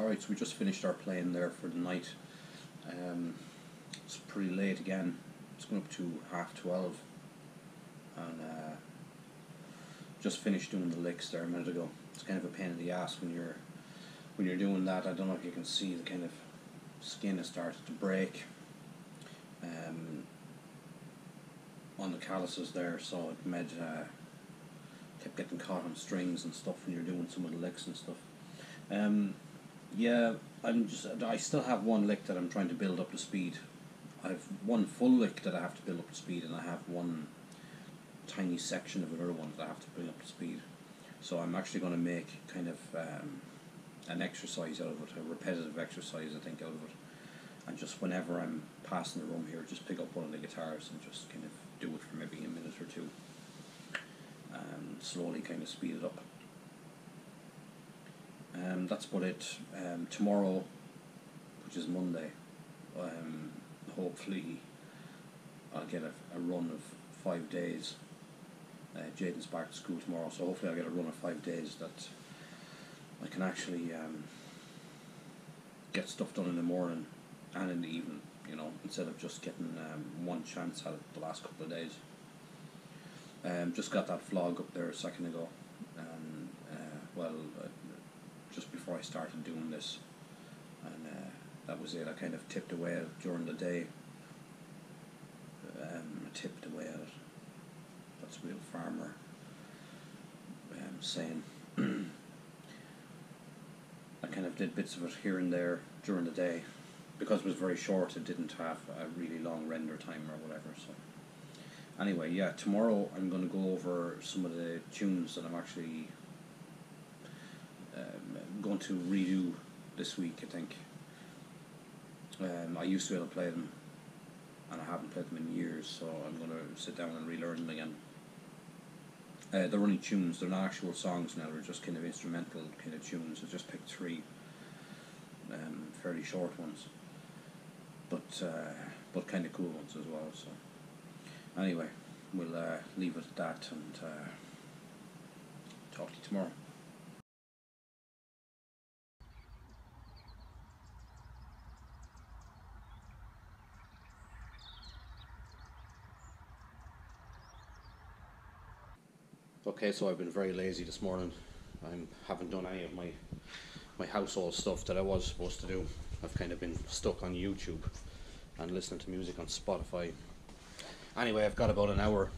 Alright, so we just finished our playing there for the night. Um, it's pretty late again. It's going up to half twelve. And uh, just finished doing the licks there a minute ago. It's kind of a pain in the ass when you're when you're doing that. I don't know if you can see the kind of skin has started to break um, on the calluses there, so it made uh, kept getting caught on strings and stuff when you're doing some of the licks and stuff. Um, yeah, I'm just I still have one lick that I'm trying to build up to speed. I've one full lick that I have to build up to speed, and I have one tiny section of another one that I have to bring up to speed. So I'm actually going to make kind of um, an exercise out of it, a repetitive exercise, I think, out of it. And just whenever I'm passing the room here, just pick up one of the guitars and just kind of do it for maybe a minute or two. And slowly kind of speed it up. Um, that's about it. Um, tomorrow, which is Monday, um, hopefully I'll get a, a run of five days. Uh, Jaden's back to school tomorrow, so hopefully I'll get a run of five days that I can actually um, get stuff done in the morning and in the evening, you know, instead of just getting um, one chance at it the last couple of days. Um, just got that vlog up there a second ago, and uh, well, uh, just before I started doing this, and uh, that was it. I kind of tipped away at it during the day. Um, tipped away at it. That's real farmer um, saying. I kind of did bits of it here and there during the day because it was very short. It didn't have a really long render time or whatever. So anyway, yeah, tomorrow I'm going to go over some of the tunes that I'm actually going to redo this week. I think um, I used to be able to play them, and I haven't played them in years. So I'm going to sit down and relearn them again. Uh, they're only tunes. They're not actual songs now. They're just kind of instrumental kind of tunes. I just picked three, um, fairly short ones, but uh, but kind of cool ones as well. So anyway, we'll uh, leave it at that and uh, talk to you tomorrow. Okay, so I've been very lazy this morning. I haven't done any of my my household stuff that I was supposed to do. I've kind of been stuck on YouTube and listening to music on Spotify. Anyway, I've got about an hour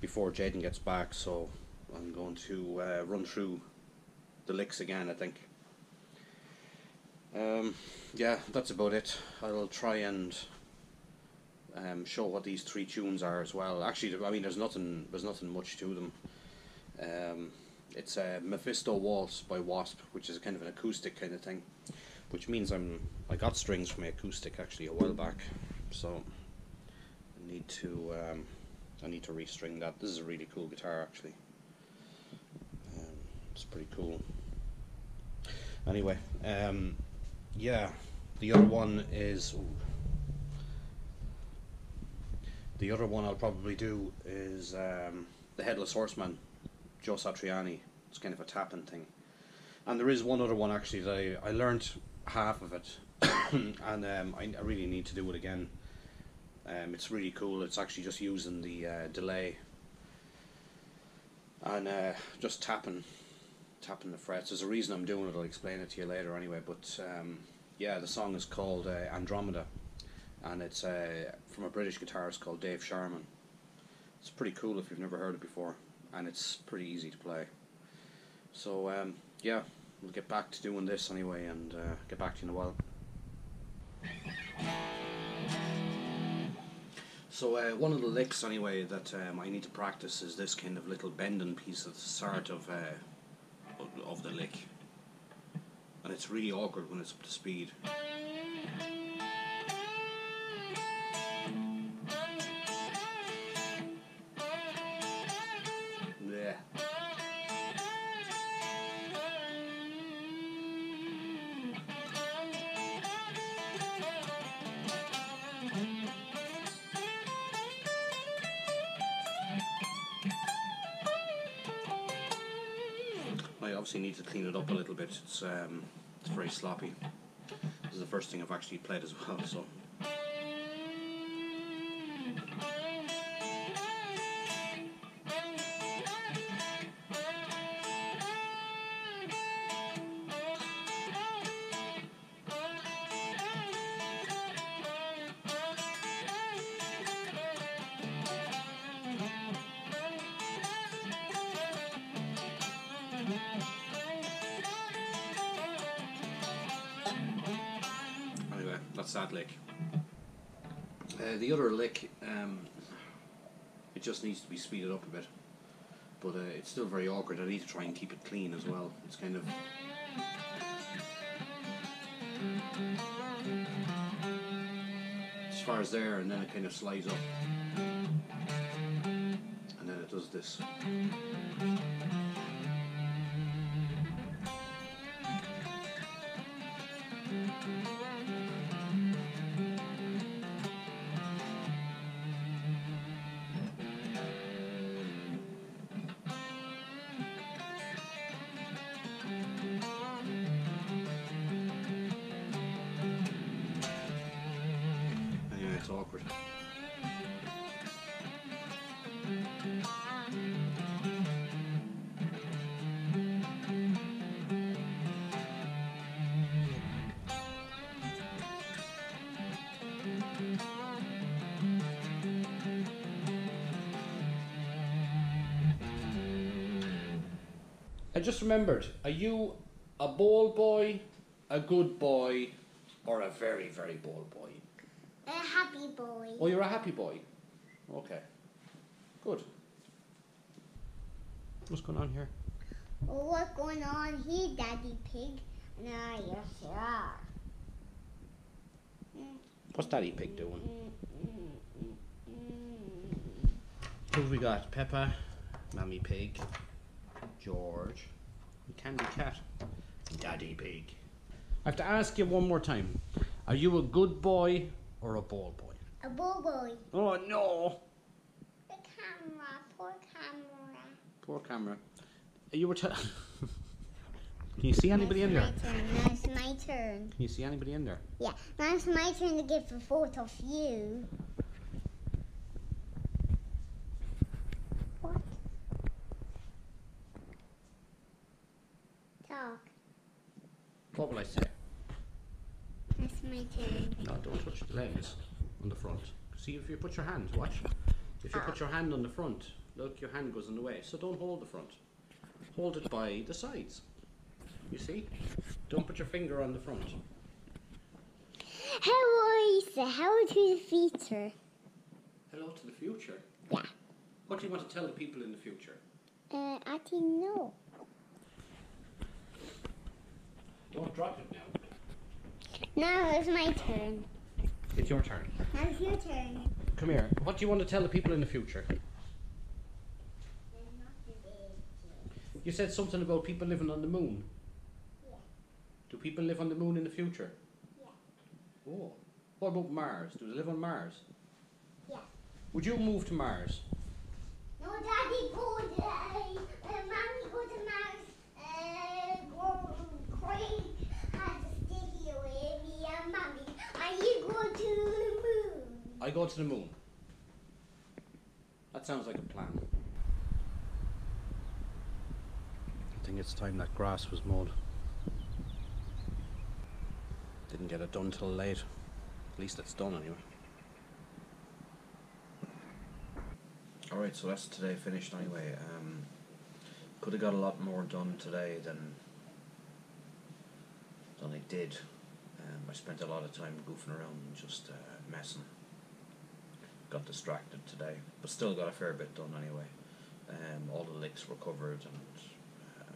before Jaden gets back, so I'm going to uh, run through the licks again. I think. Um, yeah, that's about it. I'll try and um, show what these three tunes are as well. Actually, I mean, there's nothing, there's nothing much to them. Um, it's a Mephisto Waltz by Wasp, which is kind of an acoustic kind of thing, which means I'm I got strings for my acoustic actually a while back, so I need to um, I need to restring that. This is a really cool guitar actually. Um, it's pretty cool. Anyway, um, yeah, the other one is. Ooh, the other one I'll probably do is um, the Headless Horseman, Joe Satriani. It's kind of a tapping thing. And there is one other one actually that I, I learned half of it, and um, I, I really need to do it again. Um, it's really cool. It's actually just using the uh, delay and uh, just tapping, tapping the frets. There's a reason I'm doing it. I'll explain it to you later anyway. But um, yeah, the song is called uh, Andromeda and it's uh, from a British guitarist called Dave Sharman. It's pretty cool if you've never heard it before, and it's pretty easy to play. So um, yeah, we'll get back to doing this anyway, and uh, get back to you in a while. So uh, one of the licks anyway that um, I need to practice is this kind of little bending piece at the start of uh, of the lick, and it's really awkward when it's up to speed. Obviously need to clean it up a little bit. It's um, It's very sloppy. This is the first thing I've actually played as well, so. That lick. Uh, the other lick, um, it just needs to be speeded up a bit. But uh, it's still very awkward. I need to try and keep it clean as well. It's kind of. As far as there, and then it kind of slides up. And then it does this. I just remembered. Are you a ball boy, a good boy, or a very, very ball boy? A happy boy. Oh, you're a happy boy. Okay. Good. What's going on here? Well, what's going on here, Daddy Pig? Now yes, you are. What's Daddy Pig doing? Who have we got? Peppa, Mammy Pig, George, and Candy Cat, and Daddy Pig. I have to ask you one more time. Are you a good boy or a ball boy? A ball boy. Oh no! The camera, poor camera. Poor camera. You were. T- Can you see anybody in there? it's my turn. Now it's my turn. Can you see anybody in there? Yeah, now it's my turn to give a photo of you. What? Talk. What will I say? That's my turn. No, don't touch the legs on the front. See if you put your hand, watch. If you put your hand on the front, look, your hand goes in the way. So don't hold the front. Hold it by the sides. You see? Don't put your finger on the front. Hello, Lisa. How to the future? Hello to the future. Yeah. What do you want to tell the people in the future? Uh, I didn't know. Don't drop it now. Now it's my turn. It's your turn. Now it's your turn. Come here. What do you want to tell the people in the future? You said something about people living on the moon. Yeah. Do people live on the moon in the future? Yeah. Oh. What about Mars? Do they live on Mars? Yeah. Would you move to Mars? No, Daddy go to uh, uh, Mommy go to Mars. Uh, go, Craig has to stay here with me and Mommy. And you go to the moon. I go to the moon. That sounds like a plan. I think it's time that grass was mowed. Didn't get it done till late. At least it's done anyway. Alright, so that's today finished anyway. Um, could have got a lot more done today than than I did. Um, I spent a lot of time goofing around and just uh, messing. Got distracted today, but still got a fair bit done anyway. Um, all the licks were covered and um,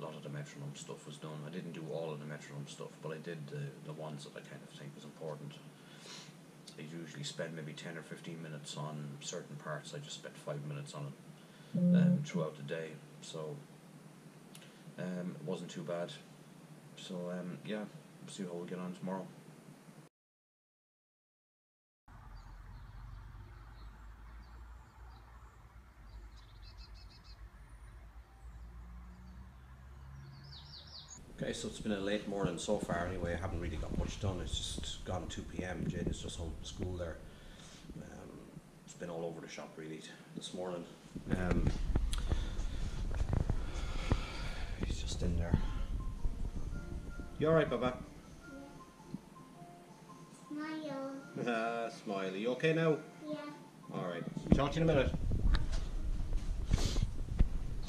a lot of the metronome stuff was done. I didn't do all of the metronome stuff, but I did the, the ones that I kind of think was important. I usually spend maybe 10 or 15 minutes on certain parts. I just spent 5 minutes on it um, throughout the day. So um, it wasn't too bad. So um, yeah, see how we get on tomorrow. Okay, so it's been a late morning so far anyway. I haven't really got much done. It's just gone 2 pm. Jaden is just home from school there. Um, it's been all over the shop really this morning. Um, he's just in there. You alright, Baba? Smile. Smiley. You okay now? Yeah. Alright. Talk to you in a minute.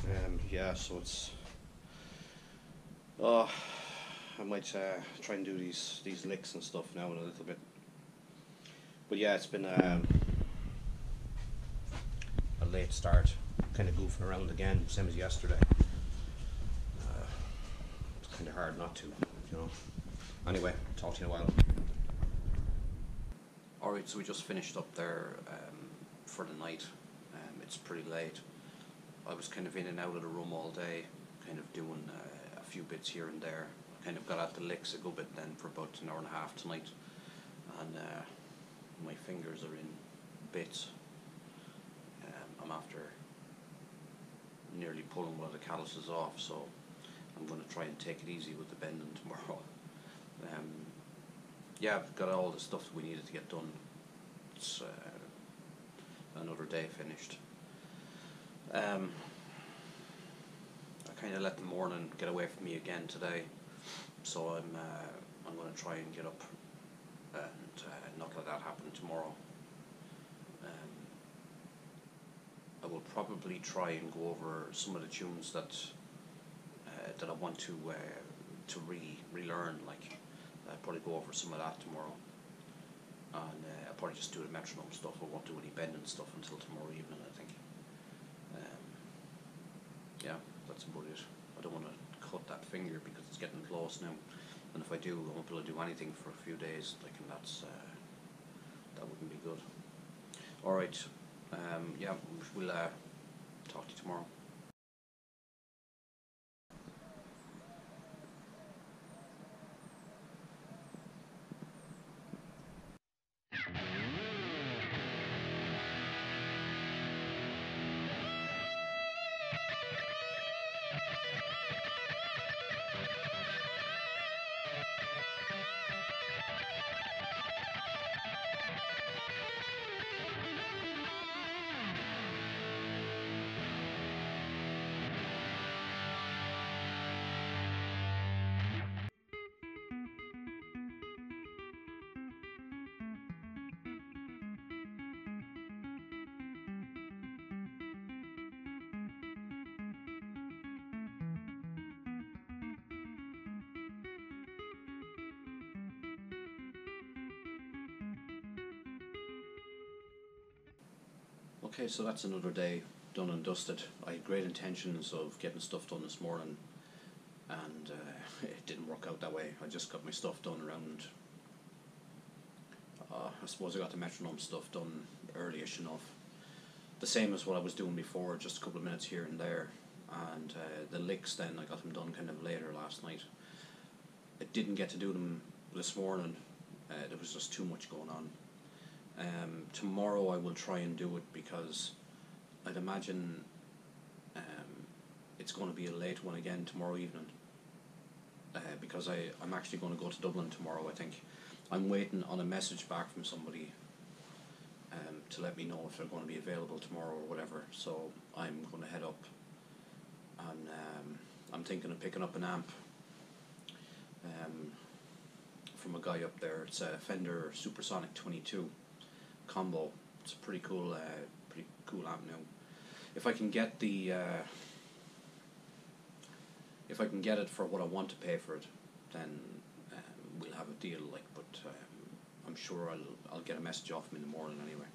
Um, yeah, so it's. Oh, I might uh, try and do these these licks and stuff now in a little bit. But yeah, it's been um, a late start, kind of goofing around again, same as yesterday. Uh, it's kind of hard not to, you know. Anyway, talk to you in a while. Alright, so we just finished up there um, for the night. Um, it's pretty late. I was kind of in and out of the room all day, kind of doing uh, a few bits here and there. Kind of got at the licks a good bit then for about an hour and a half tonight, and uh, my fingers are in bits. Um, I'm after nearly pulling one of the calluses off, so I'm going to try and take it easy with the bending tomorrow. Um, yeah, I've got all the stuff that we needed to get done. It's uh, another day finished. Um, kind of let the morning get away from me again today, so I'm uh, I'm going to try and get up and uh, not let that happen tomorrow. Um, I will probably try and go over some of the tunes that uh, that I want to uh, to re relearn. Like I'll probably go over some of that tomorrow, and uh, I'll probably just do the metronome stuff. I won't do any bending stuff until tomorrow evening. I think. Um, yeah, about it. I don't want to cut that finger because it's getting close now, and if I do, I won't be able to do anything for a few days. Like, and that's uh, that wouldn't be good. All right. Um, yeah, we'll uh, talk to you tomorrow. Okay, so that's another day done and dusted. I had great intentions of getting stuff done this morning, and uh, it didn't work out that way. I just got my stuff done around. Uh, I suppose I got the metronome stuff done early-ish enough. The same as what I was doing before, just a couple of minutes here and there. And uh, the licks then, I got them done kind of later last night. I didn't get to do them this morning. Uh, there was just too much going on. Um, tomorrow I will try and do it because I'd imagine um, it's going to be a late one again tomorrow evening. Uh, because I, I'm actually going to go to Dublin tomorrow, I think. I'm waiting on a message back from somebody um, to let me know if they're going to be available tomorrow or whatever. So I'm going to head up and um, I'm thinking of picking up an amp um, from a guy up there. It's a Fender Supersonic 22 combo. It's a pretty cool, uh, pretty cool amp now. If I can get the, uh, if I can get it for what I want to pay for it, then um, we'll have a deal. Like, but um, I'm sure I'll I'll get a message off him in the morning anyway,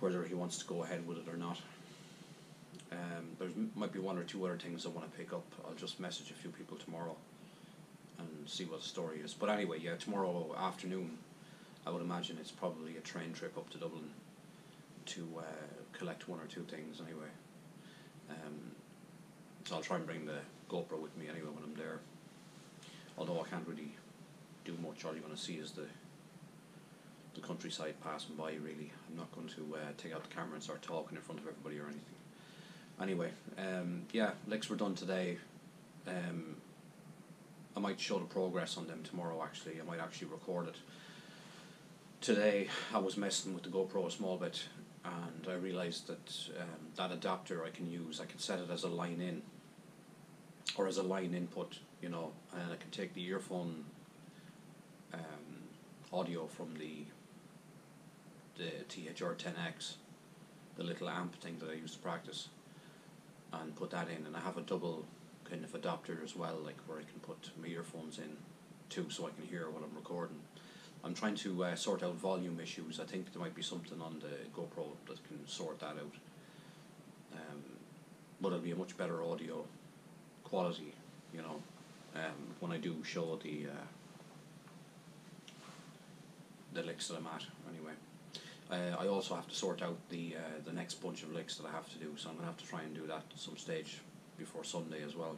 whether he wants to go ahead with it or not. Um, there might be one or two other things I want to pick up. I'll just message a few people tomorrow and see what the story is. But anyway, yeah, tomorrow afternoon, I would imagine it's probably a train trip up to Dublin to uh, collect one or two things anyway. Um, so I'll try and bring the GoPro with me anyway when I'm there. Although I can't really do much, all you're going to see is the the countryside passing by. Really, I'm not going to uh, take out the camera and start talking in front of everybody or anything. Anyway, um, yeah, licks were done today. Um, I might show the progress on them tomorrow. Actually, I might actually record it. Today, I was messing with the GoPro a small bit, and I realized that um, that adapter I can use. I can set it as a line in, or as a line input, you know, and I can take the earphone um, audio from the the THR10X, the little amp thing that I use to practice, and put that in. And I have a double kind of adapter as well, like where I can put my earphones in too, so I can hear what I'm recording. I'm trying to uh, sort out volume issues. I think there might be something on the GoPro that can sort that out. Um, but it'll be a much better audio quality, you know, um, when I do show the uh, the licks that I'm at. Anyway, uh, I also have to sort out the uh, the next bunch of licks that I have to do, so I'm gonna have to try and do that at some stage before Sunday as well.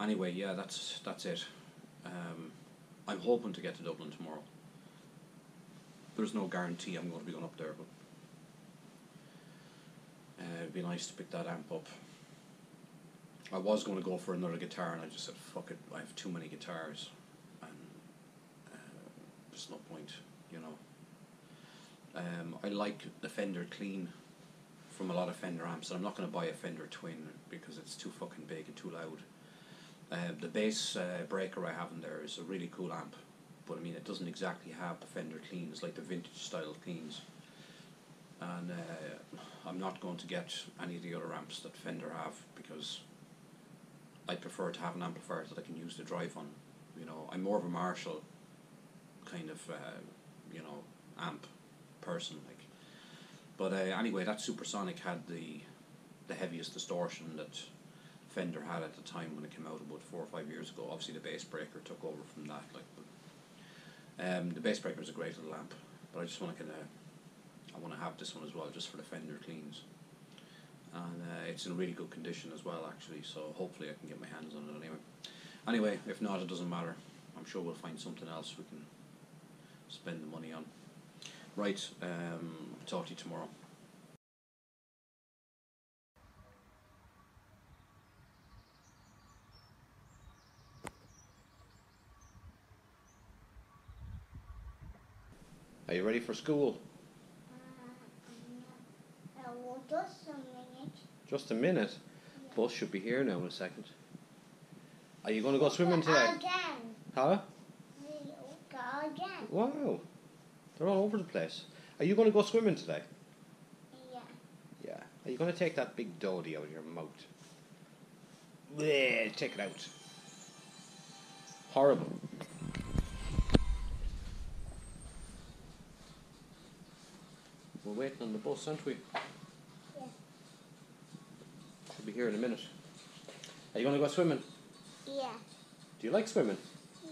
Anyway, yeah, that's that's it. Um, I'm hoping to get to Dublin tomorrow. There's no guarantee I'm going to be going up there, but uh, it'd be nice to pick that amp up. I was going to go for another guitar, and I just said, "Fuck it! I have too many guitars, and uh, there's no point," you know. Um, I like the Fender Clean from a lot of Fender amps, and I'm not going to buy a Fender Twin because it's too fucking big and too loud. Uh, the bass uh, breaker I have in there is a really cool amp, but I mean it doesn't exactly have the Fender cleans like the vintage style cleans. And uh, I'm not going to get any of the other amps that Fender have because I prefer to have an amplifier that I can use to drive on. You know, I'm more of a Marshall kind of uh, you know amp person like. But uh, anyway, that Supersonic had the the heaviest distortion that Fender had at the time when it came out about four or five years ago. Obviously, the Bassbreaker took over from that. Like, but, um, the Bassbreaker is a great little amp, but I just want to kind of, I want to have this one as well, just for the Fender cleans. And uh, it's in really good condition as well, actually. So hopefully, I can get my hands on it anyway. Anyway, if not, it doesn't matter. I'm sure we'll find something else we can spend the money on. Right. Um, talk to you tomorrow. Are you ready for school? Uh, just a minute. Just a minute. Bus should be here now in a second. Are you going to go swimming today? Again. Huh? Go again. Wow. They're all over the place. Are you going to go swimming today? Yeah. Yeah. Are you going to take that big dodie out of your mouth? Bleh, take it out. Horrible. We're waiting on the bus, aren't we? Yeah. Should be here in a minute. Are you going to go swimming? Yeah. Do you like swimming? Yeah.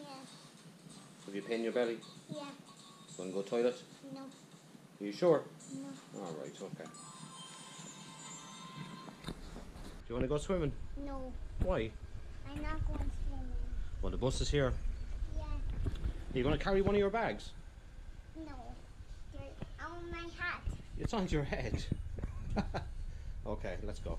Have you pain in your belly? Yeah. Want to go toilet? No. Are you sure? No. All right, okay. Do you want to go swimming? No. Why? I'm not going swimming. Well, the bus is here. Yeah. Are you going to carry one of your bags? No. They're on my hat. It's on your head. okay, let's go.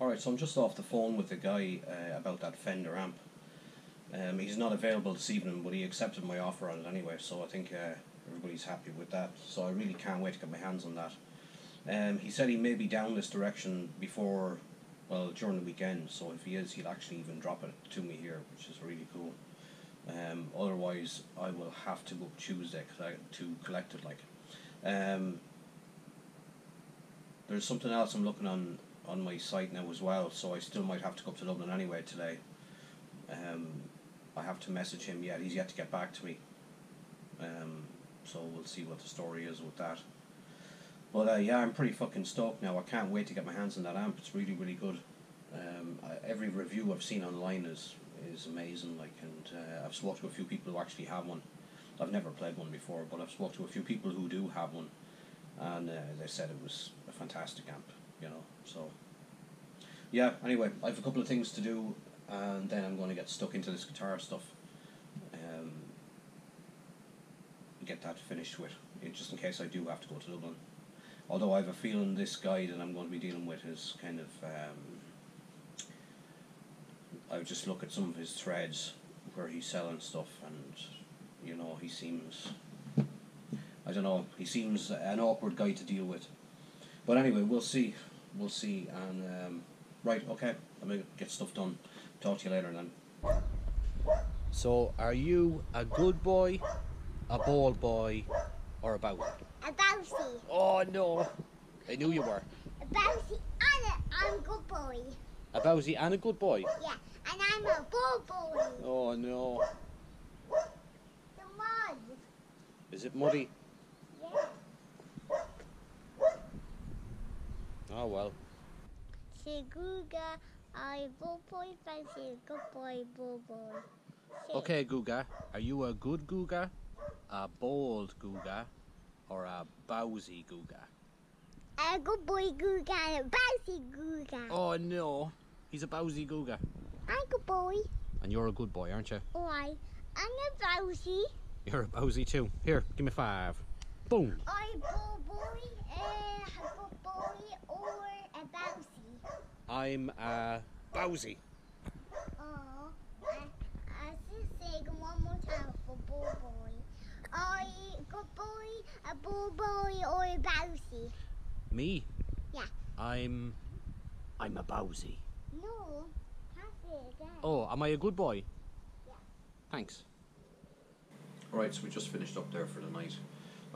Alright, so I'm just off the phone with the guy uh, about that Fender amp. Um, he's not available this evening, but he accepted my offer on it anyway, so I think uh, everybody's happy with that. So I really can't wait to get my hands on that. Um, he said he may be down this direction before, well, during the weekend. So if he is, he'll actually even drop it to me here, which is really cool. Um, otherwise, I will have to go Tuesday to collect it. Like, um, there's something else I'm looking on on my site now as well. So I still might have to go up to Dublin anyway today. Um, I have to message him yet. He's yet to get back to me. Um, so we'll see what the story is with that. But uh, yeah, I'm pretty fucking stoked now. I can't wait to get my hands on that amp. It's really, really good. Um, I, every review I've seen online is is amazing. Like, and uh, I've spoken to a few people who actually have one. I've never played one before, but I've spoken to a few people who do have one, and uh, they said it was a fantastic amp. You know, so yeah. Anyway, I have a couple of things to do, and then I'm going to get stuck into this guitar stuff. get that finished with, just in case I do have to go to Dublin. Although I have a feeling this guy that I'm going to be dealing with is kind of. Um, I just look at some of his threads where he's selling stuff, and you know he seems. I don't know. He seems an awkward guy to deal with. But anyway, we'll see. We'll see. And um, right, okay. I'm gonna get stuff done. Talk to you later then. So, are you a good boy, a bold boy, or a bow? A bouncy. Oh no! I knew you were. A bouncy and a, I'm a good boy. A bouncy and a good boy. Yeah. And I'm a ball boy. Oh no! The mud. Is it muddy? Yeah. Oh well. Say Guga, I ball boy, fancy good boy, ball boy. Okay, Guga. Are you a good Guga, a bold Guga, or a bowsy Guga? A good boy Guga and a bouncy Guga. Oh no! He's a bowsy Guga. I'm a good boy. And you're a good boy, aren't you? Alright. I'm a bouncy. You're a bowsy too. Here, give me five. Boom. I ball boy, uh, a good boy, or a bouncy. I'm a bowsy. Oh, I, I should say one more time for ball boy. I good boy, a ball boy, or a bouncy. Me? Yeah. I'm. I'm a bowsy. No, can't it again. Oh, am I a good boy? Yeah. Thanks. Alright, so we just finished up there for the night.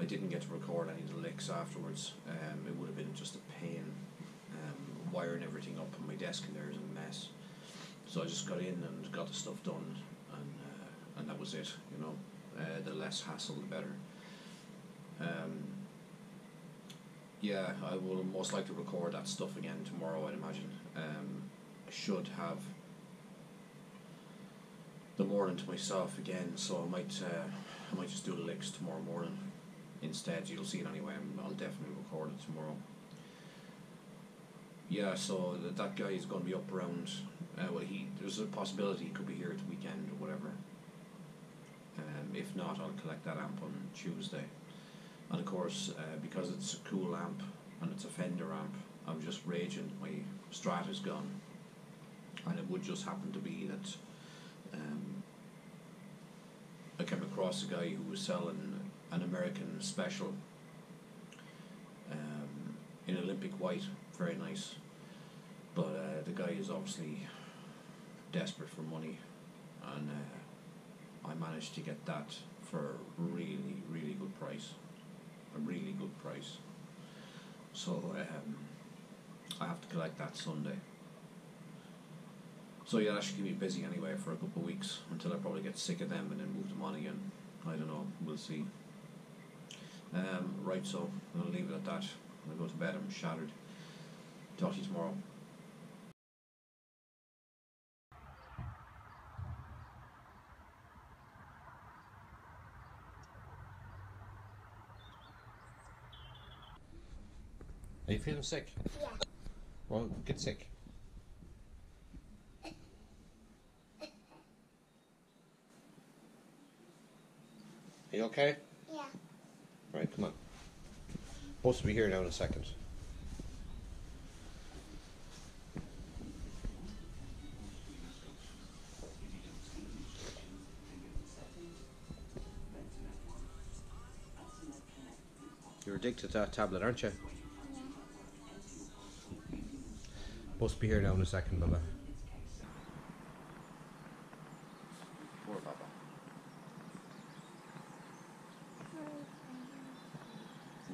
I didn't get to record any of the licks afterwards. Um, it would have been just a pain um, wiring everything up, on my desk in there is a mess. So I just got in and got the stuff done, and uh, and that was it. You know, uh, the less hassle, the better. Um, yeah, I will most likely record that stuff again tomorrow. I'd imagine. Um, I should have the morning to myself again, so I might uh, I might just do the licks tomorrow morning instead. You'll see it anyway. and I'll definitely record it tomorrow. Yeah, so that guy is going to be up around. Uh, well, he there's a possibility he could be here at the weekend or whatever. Um, if not, I'll collect that amp on Tuesday. And of course, uh, because it's a cool amp and it's a Fender amp, I'm just raging. My Strat is gone, and it would just happen to be that um, I came across a guy who was selling an American special um, in Olympic white, very nice. But uh, the guy is obviously desperate for money, and uh, I managed to get that for a really, really good price. A really good price. So um, I have to collect that Sunday. So yeah, that should keep me busy anyway for a couple of weeks until I probably get sick of them and then move them on again. I don't know. We'll see. Um, right, so I'll leave it at that. I'll go to bed. I'm shattered. Talk to you tomorrow. Are you feeling sick? Yeah. Well, get sick. Are you okay? Yeah. Right, come on. Supposed to be here now in a second. You're addicted to that tablet, aren't you? Supposed to be here now in a second, Baba. Poor Papa.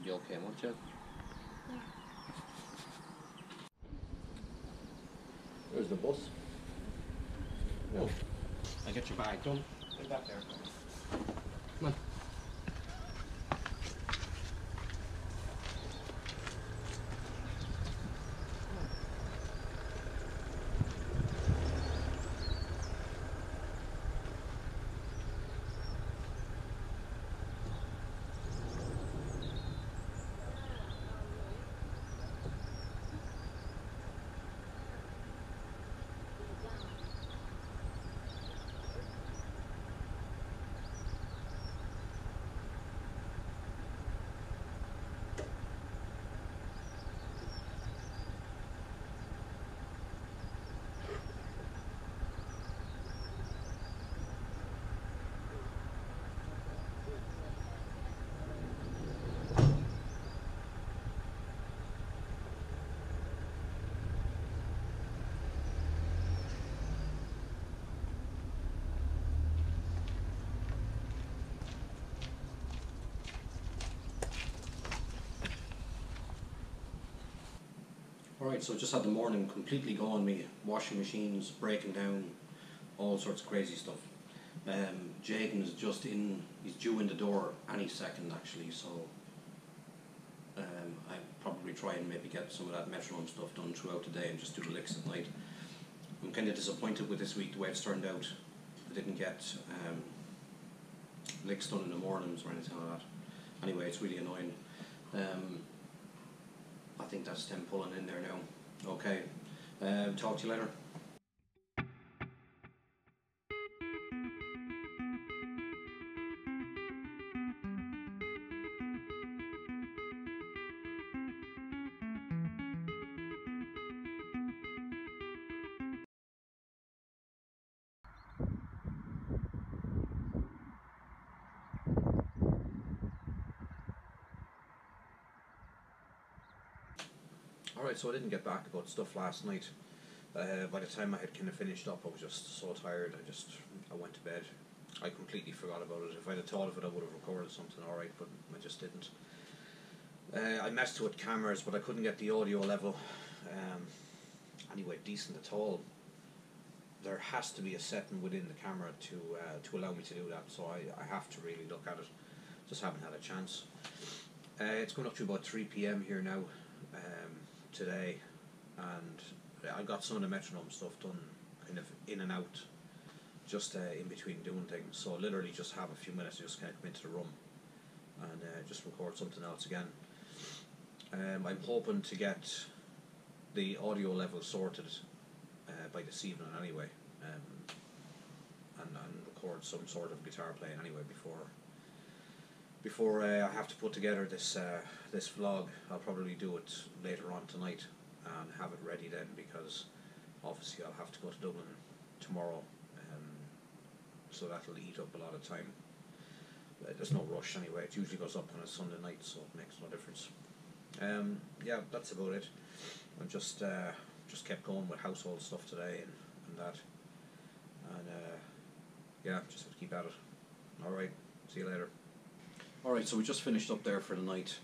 You okay, won't you? Yeah. Where's the bus? No. I get your bag done. Alright, so just had the morning completely gone me. Washing machines breaking down, all sorts of crazy stuff. Um, Jaden is just in, he's due in the door any second actually, so um, I probably try and maybe get some of that metronome stuff done throughout the day and just do the licks at night. I'm kind of disappointed with this week the way it's turned out. I didn't get um, licks done in the mornings or anything like that. Anyway, it's really annoying. Um, I think that's them pulling in there now. Okay. Um, talk to you later. So I didn't get back about stuff last night. Uh, by the time I had kind of finished up, I was just so tired. I just I went to bed. I completely forgot about it. If I'd have thought of it, I would have recorded something alright, but I just didn't. Uh, I messed with cameras, but I couldn't get the audio level um, anyway decent at all. There has to be a setting within the camera to uh, to allow me to do that, so I, I have to really look at it. Just haven't had a chance. Uh, it's going up to about 3 p.m. here now um, today, and I got some of the metronome stuff done kind of in and out, just uh, in between doing things. So literally just have a few minutes, to just kind of come into the room and uh, just record something else again. Um, I'm hoping to get the audio level sorted uh, by this evening anyway, um, and, and record some sort of guitar playing anyway before before uh, I have to put together this uh, this vlog. I'll probably do it later on tonight and have it ready then because obviously I'll have to go to Dublin tomorrow, um, so that'll eat up a lot of time. Uh, there's no rush anyway. It usually goes up on a Sunday night, so it makes no difference. Um, yeah, that's about it. I just uh, just kept going with household stuff today and, and that, and uh, yeah, just have to keep at it. All right, see you later. Alright, so we just finished up there for the night.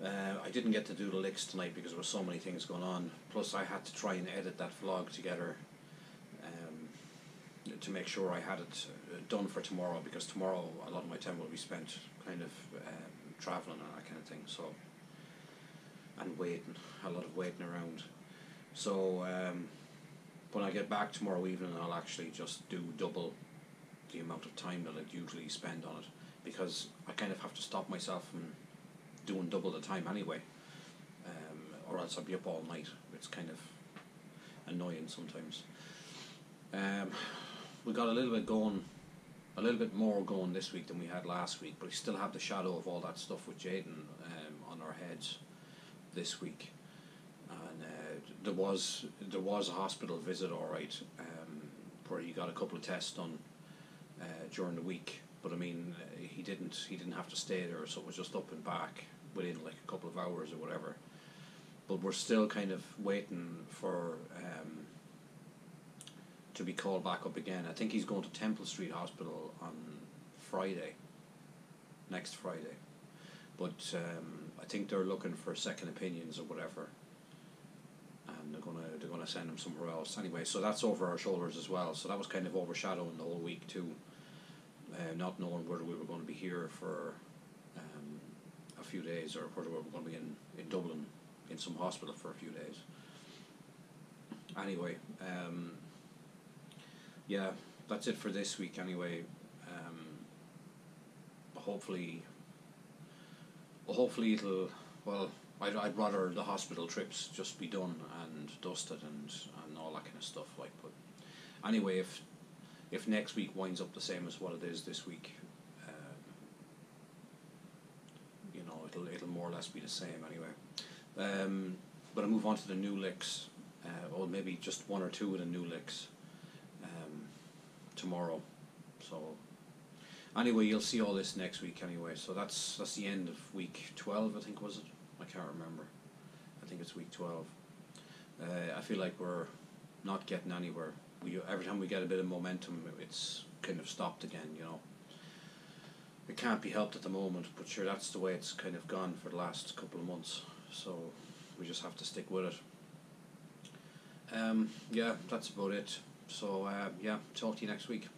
Uh, I didn't get to do the licks tonight because there were so many things going on. Plus, I had to try and edit that vlog together um, to make sure I had it uh, done for tomorrow because tomorrow a lot of my time will be spent kind of um, travelling and that kind of thing. So, and waiting, a lot of waiting around. So, um, when I get back tomorrow evening, I'll actually just do double the amount of time that I'd usually spend on it because I kind of have to stop myself from doing double the time anyway, um, or else I'll be up all night. It's kind of annoying sometimes. Um, we got a little bit going, a little bit more going this week than we had last week, but we still have the shadow of all that stuff with Jaden um, on our heads this week. And uh, there was there was a hospital visit, all right, um, where he got a couple of tests done uh, during the week but I mean, uh, he didn't he didn't have to stay there, so it was just up and back within like a couple of hours or whatever. But we're still kind of waiting for um, to be called back up again. I think he's going to Temple Street Hospital on Friday, next Friday. But um, I think they're looking for second opinions or whatever, and they're gonna they're gonna send him somewhere else anyway. So that's over our shoulders as well. So that was kind of overshadowing the whole week too uh, not knowing whether we were going to be here for um, a few days or whether we were going to be in, in Dublin in some hospital for a few days. Anyway, um, yeah, that's it for this week anyway. Um, hopefully, hopefully it'll, well, I'd, I'd rather the hospital trips just be done and dusted and, and all that kind of stuff like, but anyway, if if next week winds up the same as what it is this week, um, you know, it'll it'll more or less be the same anyway. Um, but I move on to the new licks, uh, or maybe just one or two of the new licks um, tomorrow. So anyway, you'll see all this next week anyway. So that's that's the end of week twelve, I think was it? I can't remember. I think it's week twelve. Uh, I feel like we're not getting anywhere we every time we get a bit of momentum, it's kind of stopped again. You know, it can't be helped at the moment, but sure, that's the way it's kind of gone for the last couple of months. So we just have to stick with it. Um, yeah, that's about it. So uh, yeah, talk to you next week.